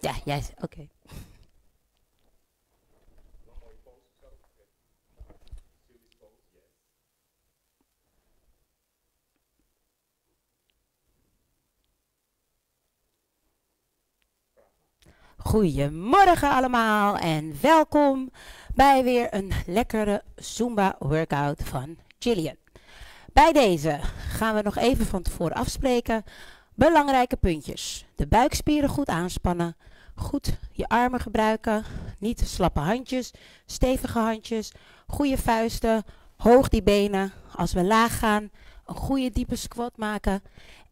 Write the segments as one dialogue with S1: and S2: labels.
S1: Ja, jij, oké. Goedemorgen allemaal en welkom bij weer een lekkere Zumba workout van Jillian. Bij deze gaan we nog even van tevoren afspreken. Belangrijke puntjes. De buikspieren goed aanspannen. Goed je armen gebruiken. Niet slappe handjes, stevige handjes. Goede vuisten. Hoog die benen. Als we laag gaan, een goede diepe squat maken.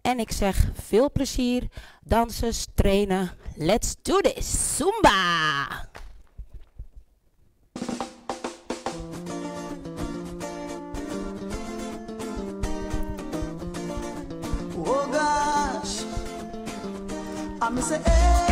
S1: En ik zeg veel plezier, dansers, trainen. Let's do this! Zumba!
S2: I'm say, hey,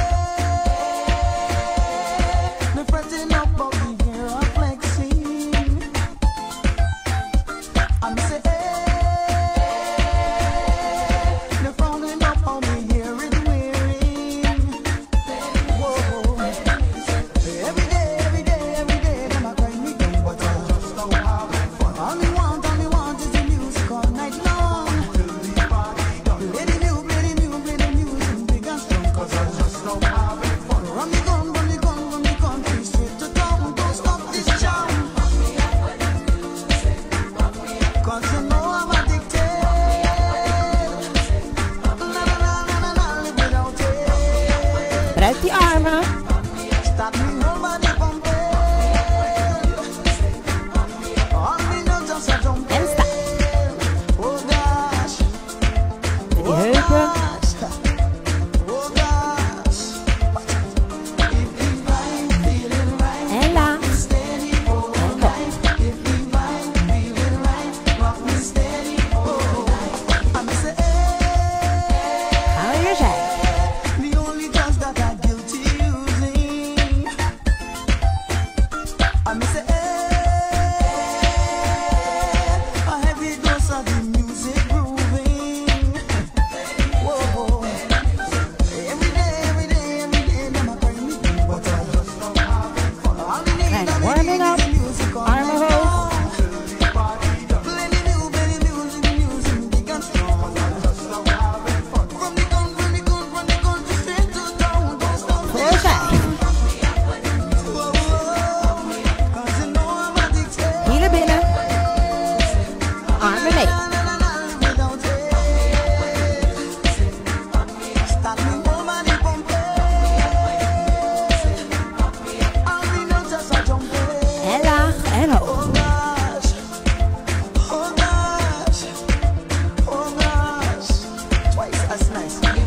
S2: Podcast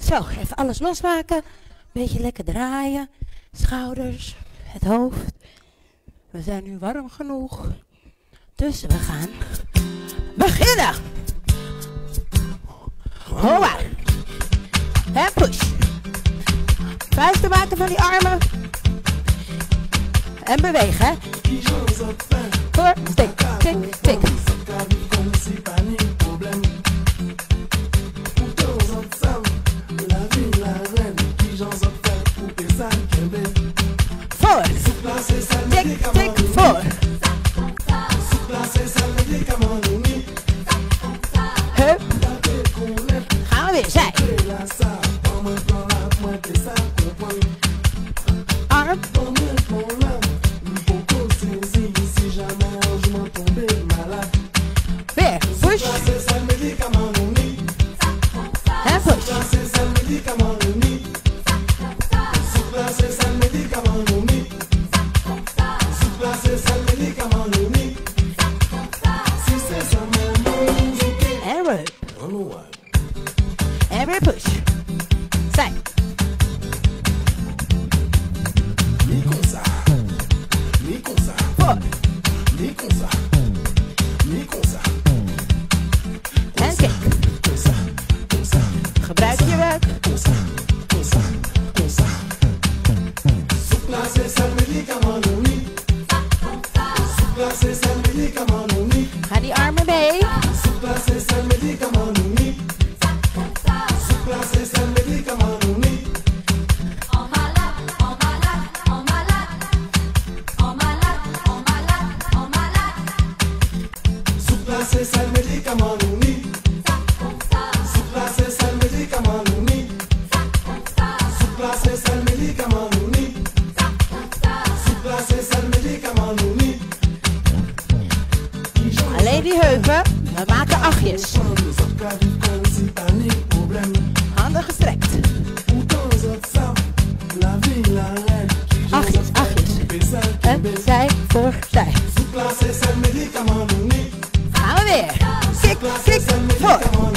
S3: Zo, even alles losmaken. Beetje lekker draaien. Schouders, het hoofd. We zijn nu warm genoeg. Dus we gaan beginnen. Hola. En push. Vuisten maken van die armen. En bewegen. Voor, tik, tik, tik. Tik, tik, voor. Heupen. We maken achtjes. Handen gestrekt. Achtjes, achtjes. En zij voor zij. Gaan we weer. Tik, tik, voor.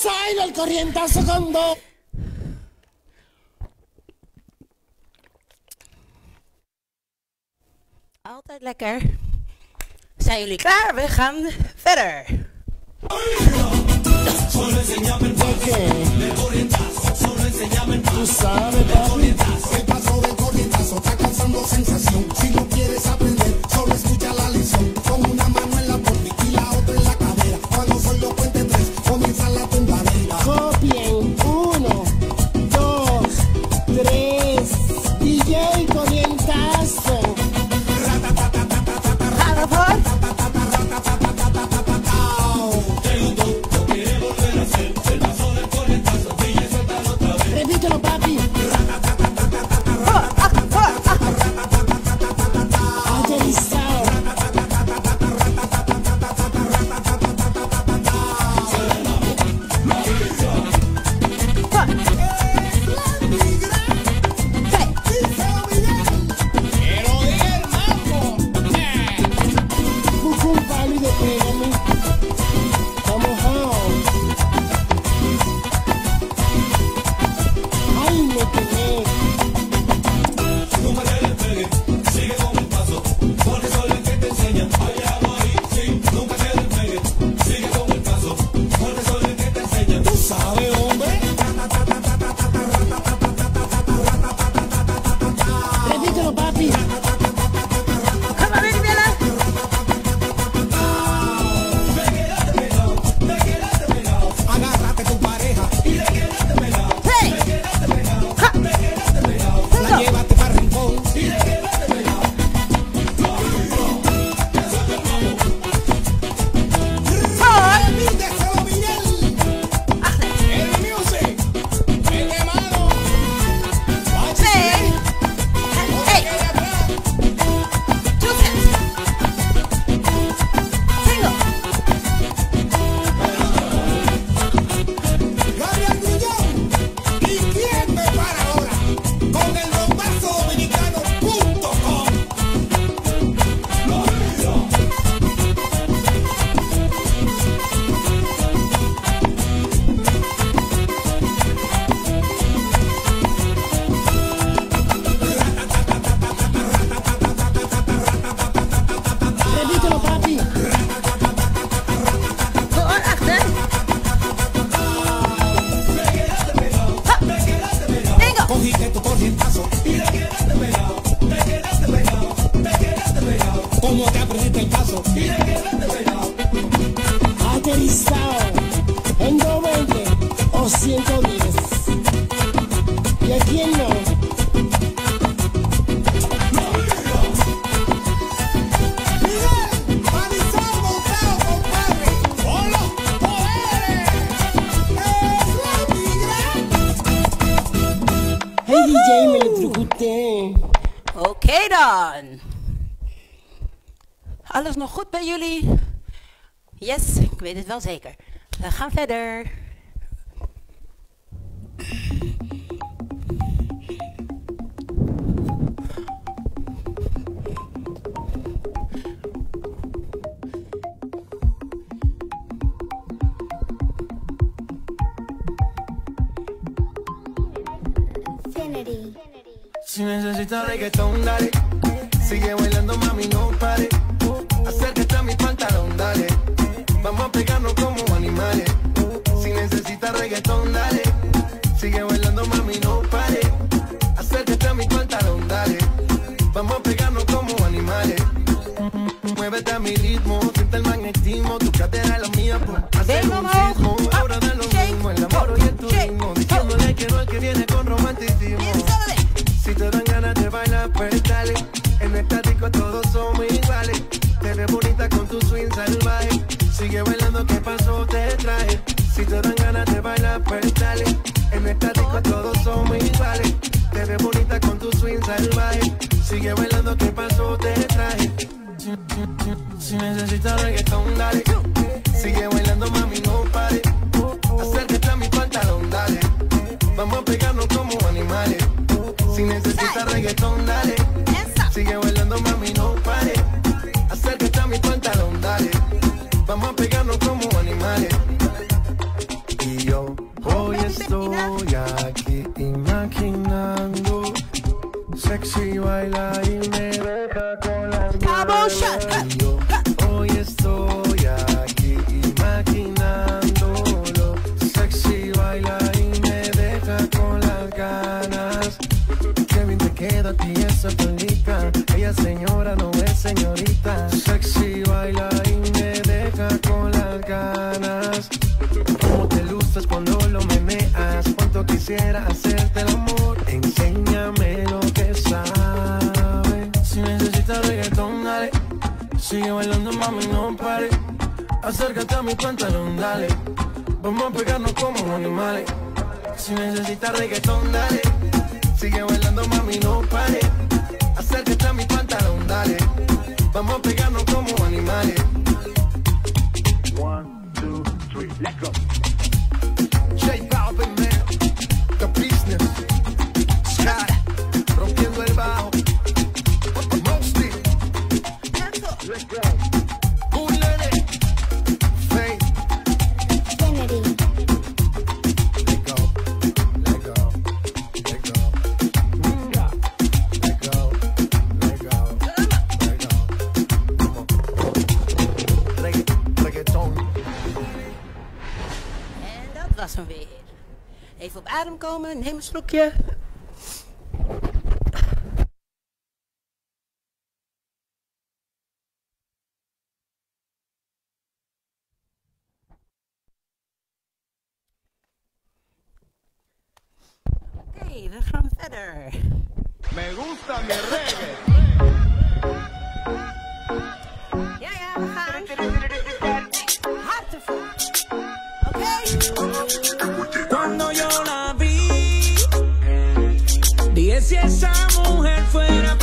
S4: Sailo el corrientazo con.
S5: Altijd lekker. Zijn jullie klaar? We gaan verder. Alles nog goed bij jullie? Yes, ik weet het wel zeker. We gaan verder.
S6: Infinity.
S7: Si necesitas reggaetón, dale. Sigue bailando, mami, no pare. reggaetón, dale. Sigue bailando, mami, no pare. Acércate a mi pantalón, dale. Vamos a pegarnos como animales. Muévete a mi ritmo, siente el magnetismo, tu cadera es la mía, pues. Hacer un sismo, ahora da lo mismo, el amor y el turismo. Diciéndole que no el que viene con romanticismo. Si te dan ganas de bailar, pues dale. En esta disco todos somos iguales. Te ves bonita con tu swing salvaje. Sigue bailando, ¿qué pasó? Te traje. Si te dan reggaetón, dale. mami, no pare, Acércate a mi pantalón, dale. Vamos a pegarnos como animales. Si necesitas reggaetón, dale. Sigue bailando, mami, no pare, Acércate a mi pantalón, dale. Vamos a pegarnos como animales. One, two, three, let's go.
S1: neem een slokje. Oké, okay, we gaan verder.
S8: Me gusta mi reggae.
S9: si esa mujer fuera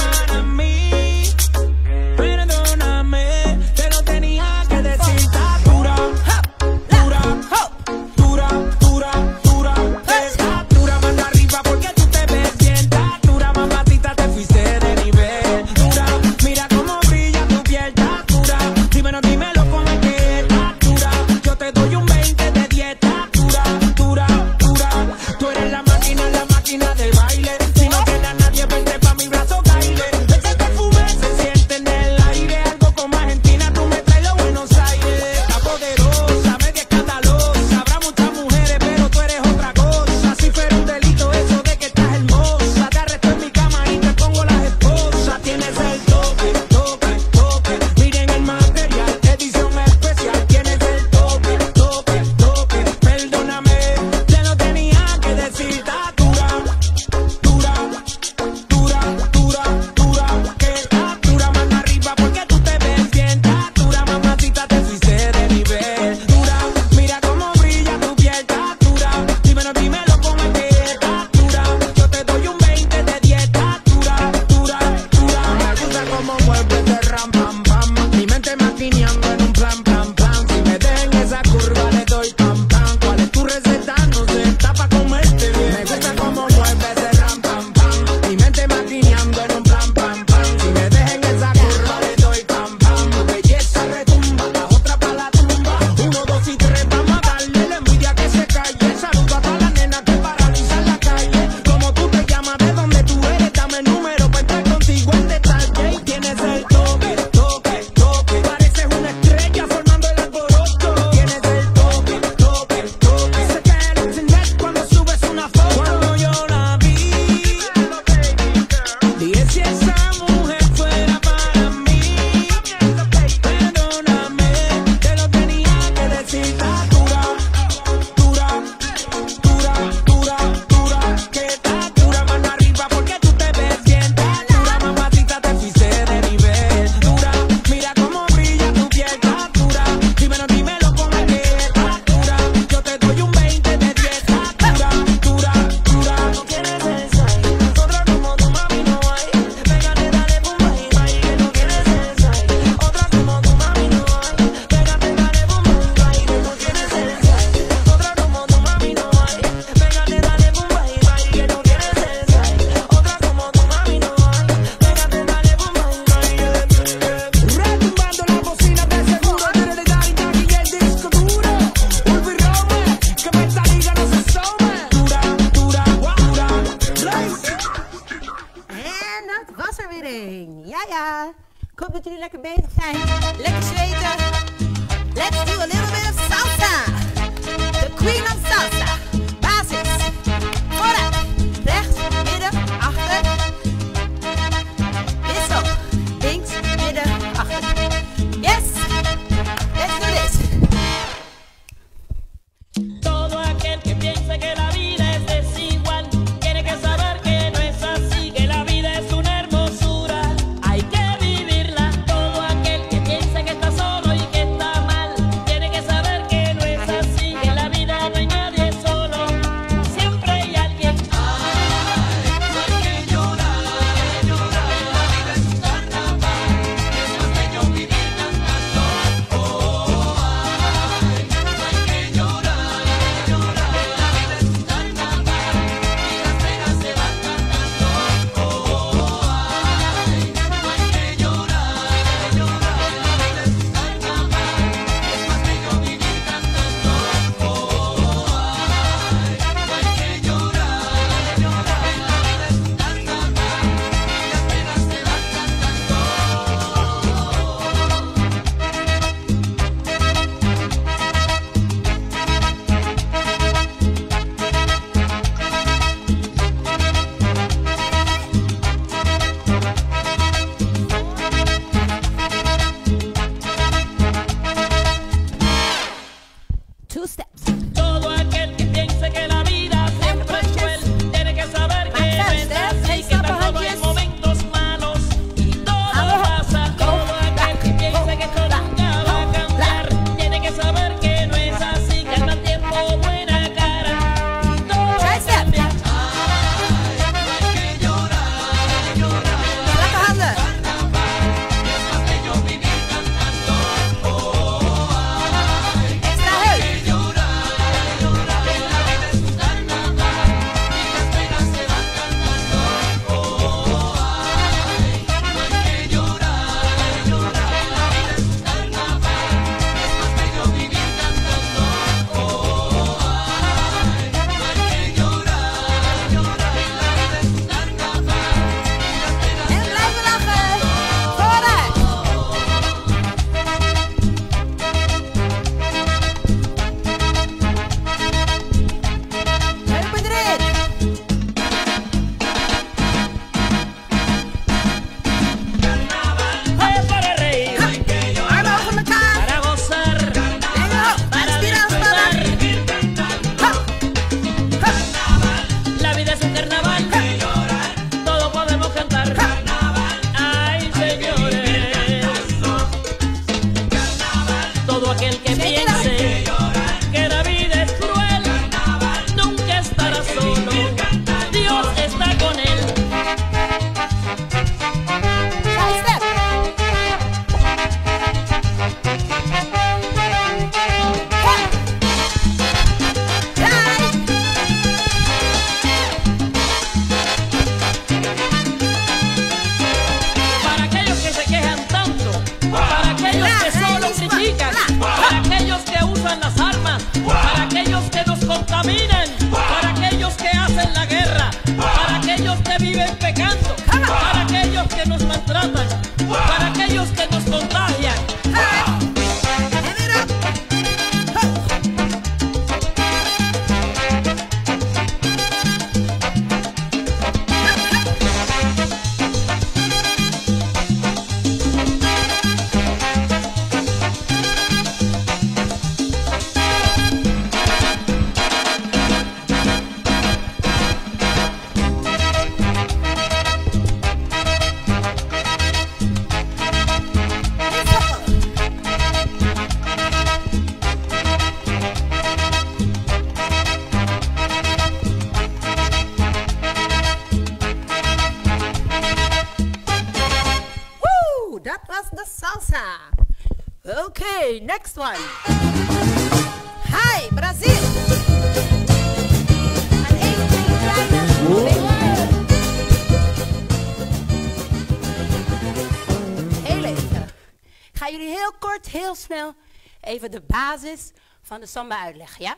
S1: even de basis van de samba uitleggen, ja?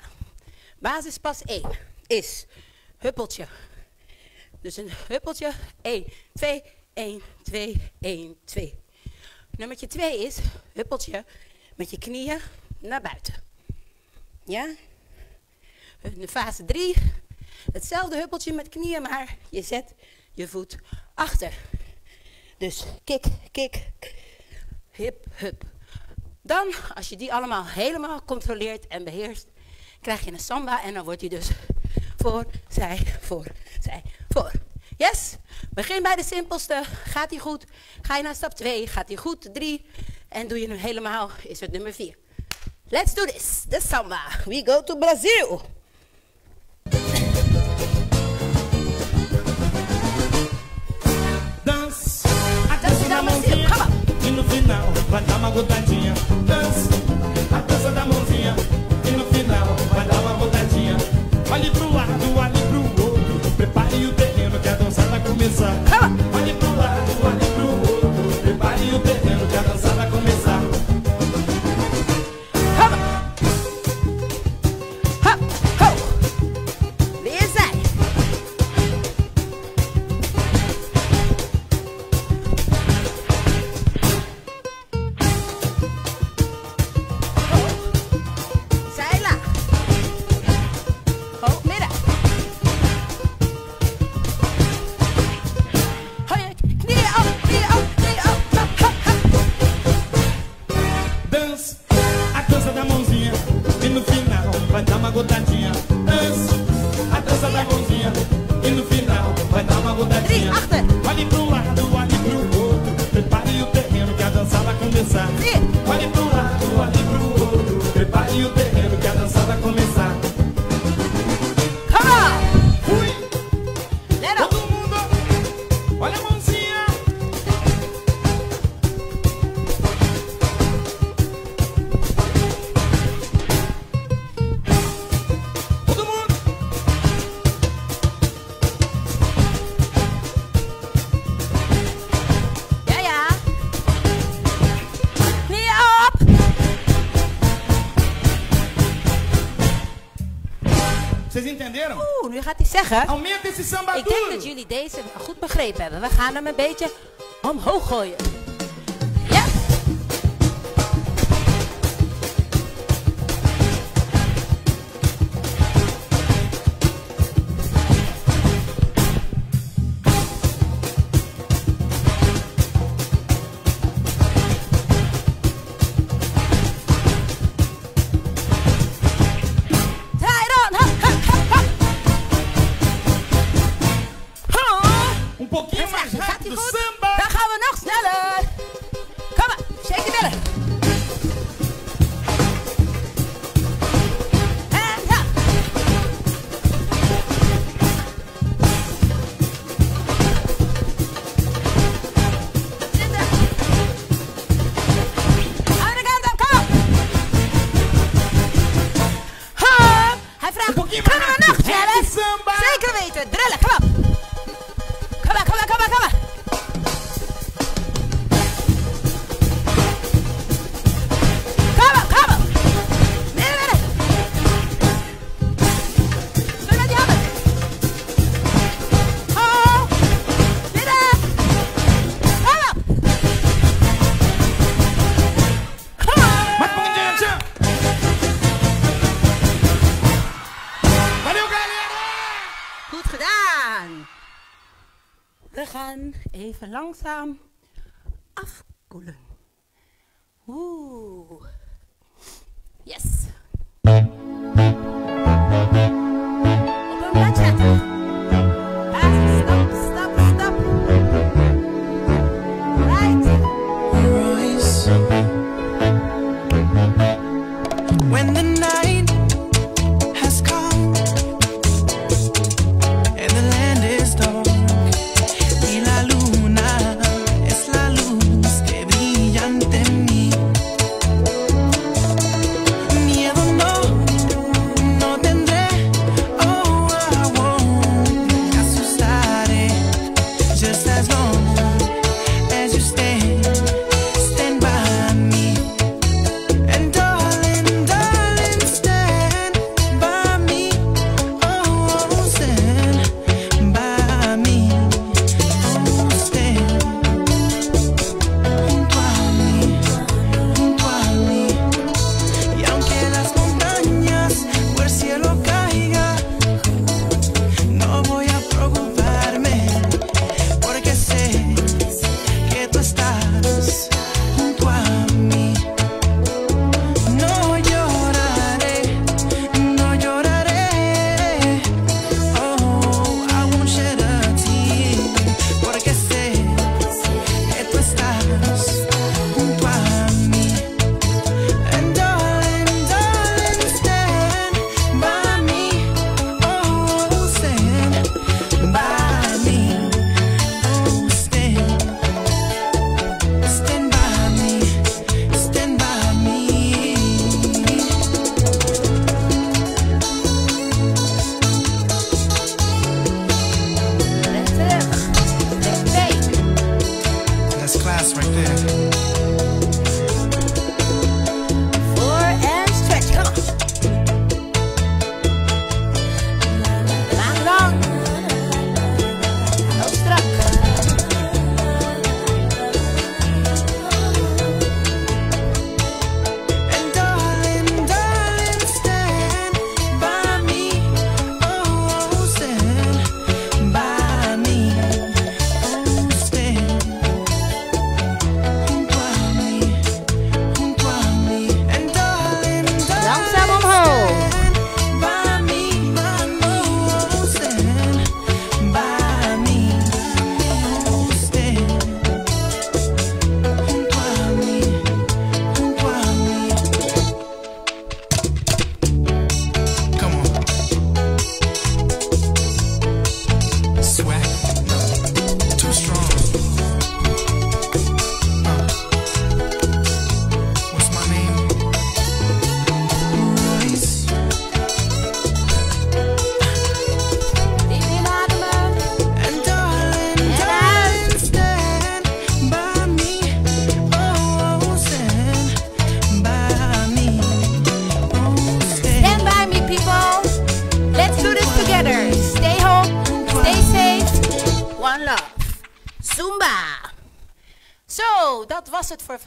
S1: Basis pas 1 is huppeltje. Dus een huppeltje. 1, 2, 1, 2, 1, 2. Nummertje 2 is huppeltje met je knieën naar buiten. Ja? De fase 3, hetzelfde huppeltje met knieën, maar je zet je voet achter. Dus kik, kik, hip, hup. Dan, als je die allemaal helemaal controleert en beheerst, krijg je een samba en dan wordt hij dus voor, zij, voor, zij, voor. Yes? Begin bij de simpelste. Gaat hij goed? Ga je naar stap 2? Gaat hij goed? 3. En doe je hem helemaal, is het nummer 4. Let's do this. The samba. We go to Brazil.
S10: Final vai dar uma gotadinha. Dance, a dança da mãozinha. E no final vai dar uma gotadinha. Olhe pro lado, olhe pro outro. Prepare o terreno que a dança vai começar.
S1: Come
S10: entenderam?
S1: Oeh, nu gaat hij zeggen.
S10: Aumenta esse samba
S1: Ik denk dat jullie deze goed begrepen hebben. We gaan hem een beetje omhoog gooien. Pokémon! Canap! Take a
S10: meter! Drella!
S1: Even langzaam afkoelen. Oeh. Yes.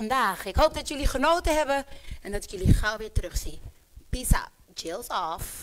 S1: Vandaag. Ik hoop dat jullie genoten hebben en dat ik jullie gauw weer terugzie. Peace out. Chills off.